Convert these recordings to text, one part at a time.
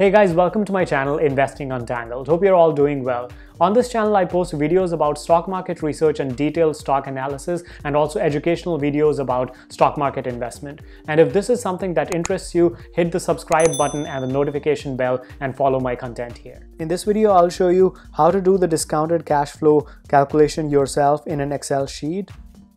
Hey guys, welcome to my channel Investing Untangled. Hope you're all doing well. On this channel, I post videos about stock market research and detailed stock analysis and also educational videos about stock market investment. And if this is something that interests you, hit the subscribe button and the notification bell and follow my content here. In this video, I'll show you how to do the discounted cash flow calculation yourself in an Excel sheet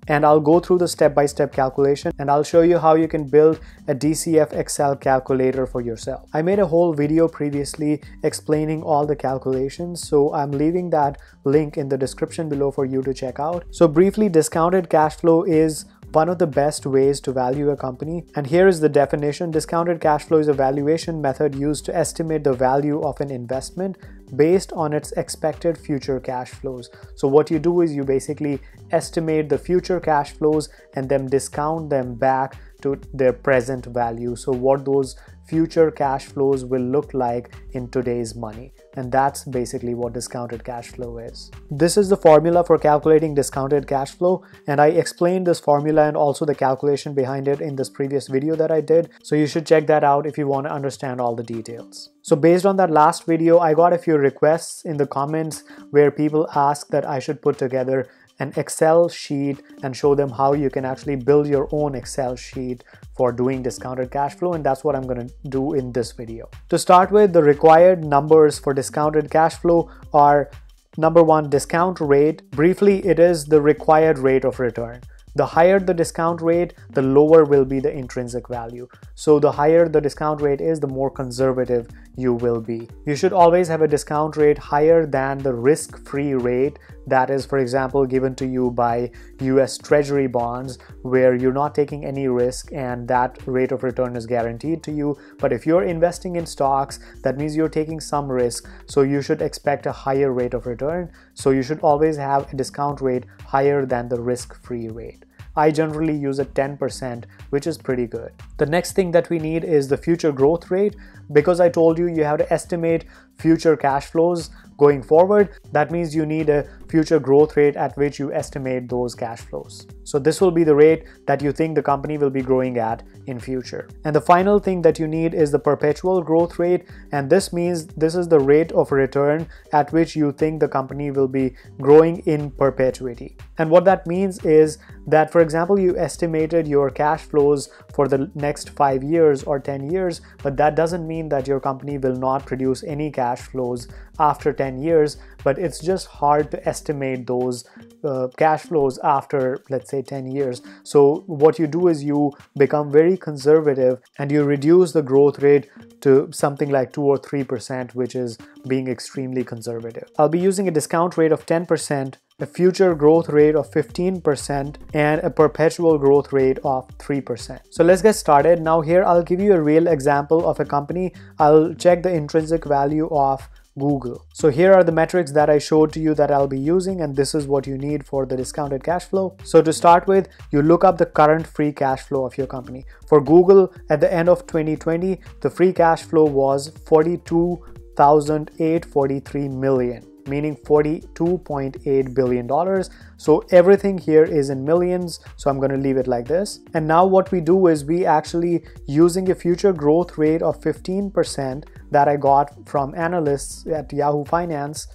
and I'll go through the step-by-step -step calculation and I'll show you how you can build a DCF Excel calculator for yourself. I made a whole video previously explaining all the calculations so I'm leaving that link in the description below for you to check out. So briefly discounted cash flow is one of the best ways to value a company. And here is the definition. Discounted cash flow is a valuation method used to estimate the value of an investment based on its expected future cash flows. So what you do is you basically estimate the future cash flows and then discount them back to their present value. So what those future cash flows will look like in today's money. And that's basically what discounted cash flow is. This is the formula for calculating discounted cash flow. And I explained this formula and also the calculation behind it in this previous video that I did. So you should check that out if you want to understand all the details. So based on that last video, I got a few requests in the comments where people ask that I should put together an Excel sheet and show them how you can actually build your own Excel sheet for doing discounted cash flow and that's what I'm going to do in this video. To start with, the required numbers for discounted cash flow are number one, discount rate. Briefly, it is the required rate of return. The higher the discount rate, the lower will be the intrinsic value. So the higher the discount rate is, the more conservative you will be. You should always have a discount rate higher than the risk-free rate that is, for example, given to you by US Treasury bonds, where you're not taking any risk and that rate of return is guaranteed to you. But if you're investing in stocks, that means you're taking some risk. So you should expect a higher rate of return. So you should always have a discount rate higher than the risk-free rate. I generally use a 10%, which is pretty good. The next thing that we need is the future growth rate. Because I told you, you have to estimate future cash flows going forward. That means you need a future growth rate at which you estimate those cash flows. So this will be the rate that you think the company will be growing at in future. And the final thing that you need is the perpetual growth rate. And this means this is the rate of return at which you think the company will be growing in perpetuity. And what that means is that, for example, you estimated your cash flows for the next five years or 10 years, but that doesn't mean that your company will not produce any cash flows after 10 years, but it's just hard to estimate those uh, cash flows after, let's say, 10 years. So, what you do is you become very conservative and you reduce the growth rate to something like 2 or 3%, which is being extremely conservative. I'll be using a discount rate of 10% a future growth rate of 15% and a perpetual growth rate of 3%. So let's get started. Now here I'll give you a real example of a company. I'll check the intrinsic value of Google. So here are the metrics that I showed to you that I'll be using and this is what you need for the discounted cash flow. So to start with, you look up the current free cash flow of your company. For Google, at the end of 2020, the free cash flow was 42,843 million meaning $42.8 billion. So everything here is in millions. So I'm going to leave it like this. And now what we do is we actually using a future growth rate of 15% that I got from analysts at Yahoo Finance.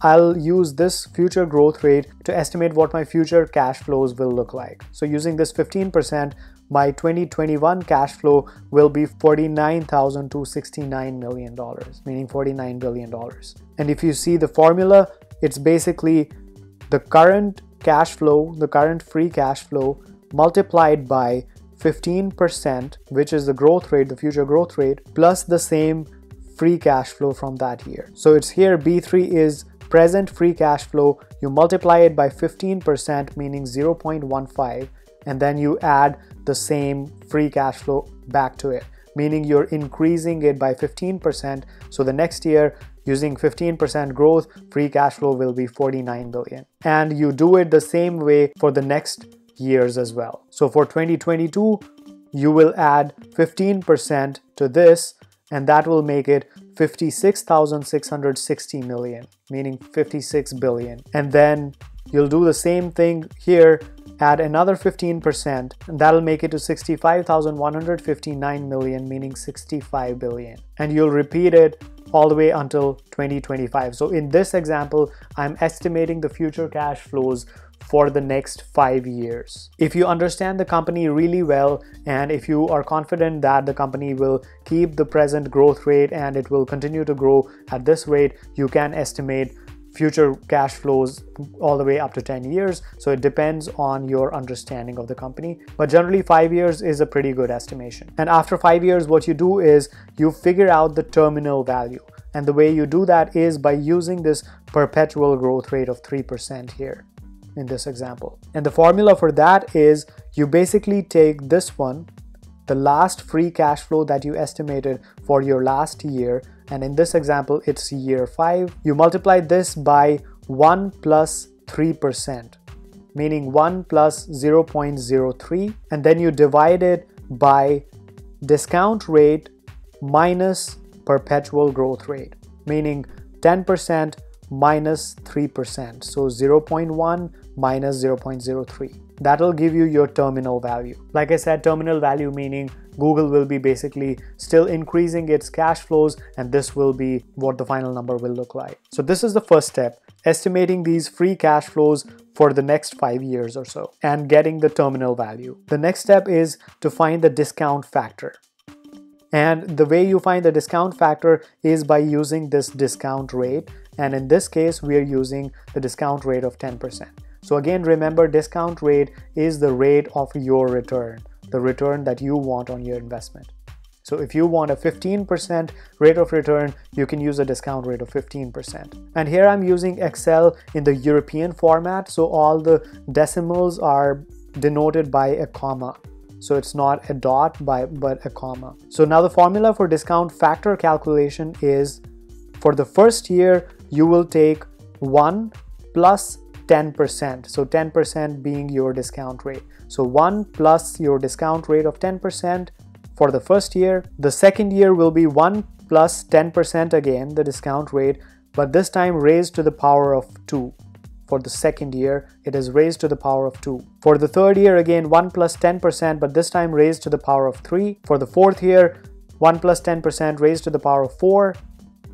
I'll use this future growth rate to estimate what my future cash flows will look like. So using this 15%, my 2021 cash flow will be $49,269 million, meaning $49 billion. And if you see the formula, it's basically the current cash flow, the current free cash flow multiplied by 15%, which is the growth rate, the future growth rate, plus the same free cash flow from that year. So it's here B3 is present free cash flow. You multiply it by 15%, meaning 0.15 and then you add the same free cash flow back to it, meaning you're increasing it by 15%. So the next year, using 15% growth, free cash flow will be 49 billion. And you do it the same way for the next years as well. So for 2022, you will add 15% to this, and that will make it 56,660 million, meaning 56 billion. And then you'll do the same thing here add another 15%, and that'll make it to 65,159 million, meaning 65 billion. And you'll repeat it all the way until 2025. So in this example, I'm estimating the future cash flows for the next five years. If you understand the company really well and if you are confident that the company will keep the present growth rate and it will continue to grow at this rate, you can estimate future cash flows all the way up to 10 years. So it depends on your understanding of the company. But generally, five years is a pretty good estimation. And after five years, what you do is you figure out the terminal value. And the way you do that is by using this perpetual growth rate of 3% here in this example. And the formula for that is you basically take this one, the last free cash flow that you estimated for your last year, and in this example, it's year five. You multiply this by 1 plus 3%, meaning 1 plus 0.03, and then you divide it by discount rate minus perpetual growth rate, meaning 10% minus 3%. So 0.1 minus 0.03. That'll give you your terminal value. Like I said, terminal value meaning Google will be basically still increasing its cash flows and this will be what the final number will look like. So this is the first step, estimating these free cash flows for the next five years or so and getting the terminal value. The next step is to find the discount factor. And the way you find the discount factor is by using this discount rate. And in this case, we are using the discount rate of 10%. So again, remember discount rate is the rate of your return, the return that you want on your investment. So if you want a 15% rate of return, you can use a discount rate of 15%. And here I'm using Excel in the European format. So all the decimals are denoted by a comma. So it's not a dot by but a comma. So now the formula for discount factor calculation is for the first year, you will take 1 plus 10%. So 10% being your discount rate. So 1 plus your discount rate of 10% for the first year. The second year will be 1 plus 10% again, the discount rate, but this time raised to the power of 2. For the second year, it is raised to the power of 2. For the third year, again 1 plus 10%, but this time raised to the power of 3. For the fourth year, 1 plus 10% raised to the power of 4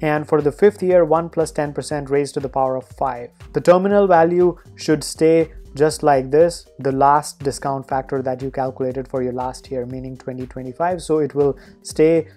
and for the fifth year 1 plus 10% raised to the power of 5. The terminal value should stay just like this, the last discount factor that you calculated for your last year, meaning 2025. So it will stay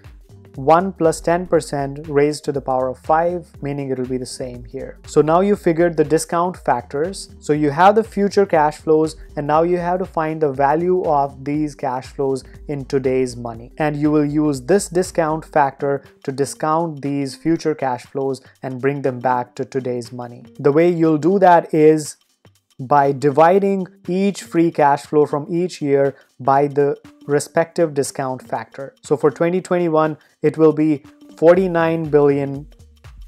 1 plus 10% raised to the power of 5, meaning it'll be the same here. So now you figured the discount factors. So you have the future cash flows and now you have to find the value of these cash flows in today's money. And you will use this discount factor to discount these future cash flows and bring them back to today's money. The way you'll do that is by dividing each free cash flow from each year by the respective discount factor. So for 2021, it will be 49 billion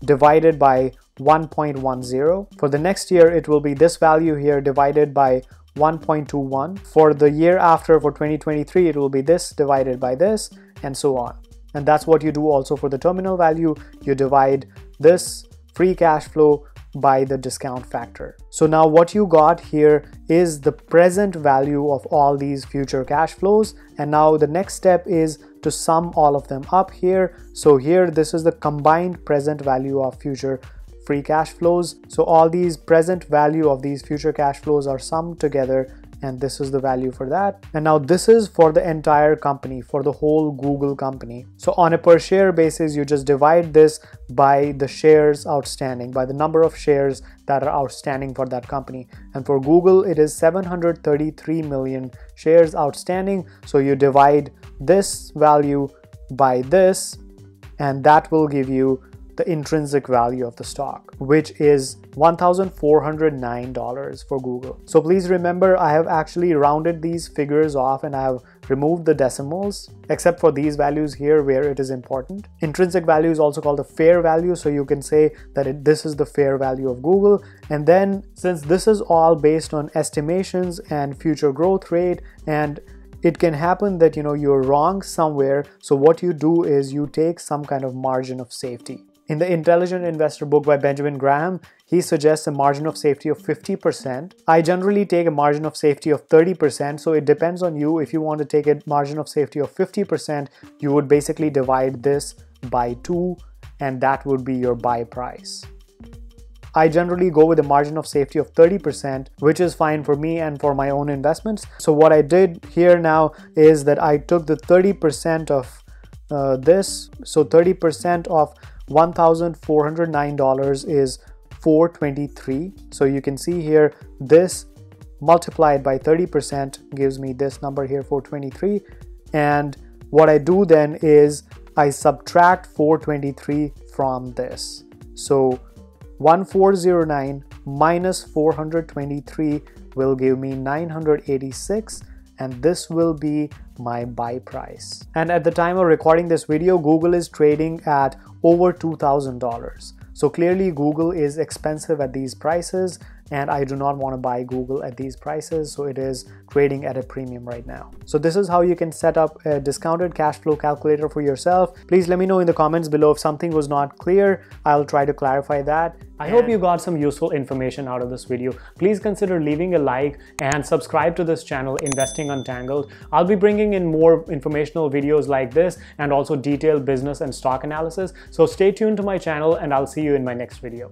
divided by 1.10. For the next year, it will be this value here divided by 1.21. For the year after, for 2023, it will be this divided by this, and so on. And that's what you do also for the terminal value. You divide this free cash flow by the discount factor. So now what you got here is the present value of all these future cash flows. And now the next step is to sum all of them up here. So here, this is the combined present value of future free cash flows. So all these present value of these future cash flows are summed together and this is the value for that. And now this is for the entire company, for the whole Google company. So on a per share basis, you just divide this by the shares outstanding, by the number of shares that are outstanding for that company. And for Google, it is 733 million shares outstanding. So you divide this value by this, and that will give you the intrinsic value of the stock, which is $1,409 for Google. So please remember, I have actually rounded these figures off and I have removed the decimals, except for these values here where it is important. Intrinsic value is also called a fair value, so you can say that it, this is the fair value of Google. And then since this is all based on estimations and future growth rate and it can happen that you know you're wrong somewhere so what you do is you take some kind of margin of safety In the Intelligent Investor book by Benjamin Graham, he suggests a margin of safety of 50%. I generally take a margin of safety of 30%, so it depends on you. If you want to take a margin of safety of 50%, you would basically divide this by 2 and that would be your buy price. I generally go with a margin of safety of 30%, which is fine for me and for my own investments. So what I did here now is that I took the 30% of uh, this. So 30% of $1,409 is 423. So you can see here this multiplied by 30% gives me this number here 423 and what I do then is I subtract 423 from this. So 1409 minus 423 will give me 986 and this will be my buy price. And at the time of recording this video, Google is trading at over $2,000. So clearly Google is expensive at these prices and I do not want to buy Google at these prices so it is trading at a premium right now. So this is how you can set up a discounted cash flow calculator for yourself. Please let me know in the comments below if something was not clear. I'll try to clarify that. I hope you got some useful information out of this video. Please consider leaving a like and subscribe to this channel Investing Untangled. I'll be bringing in more informational videos like this and also detailed business and stock analysis. So stay tuned to my channel and I'll see you in my next video.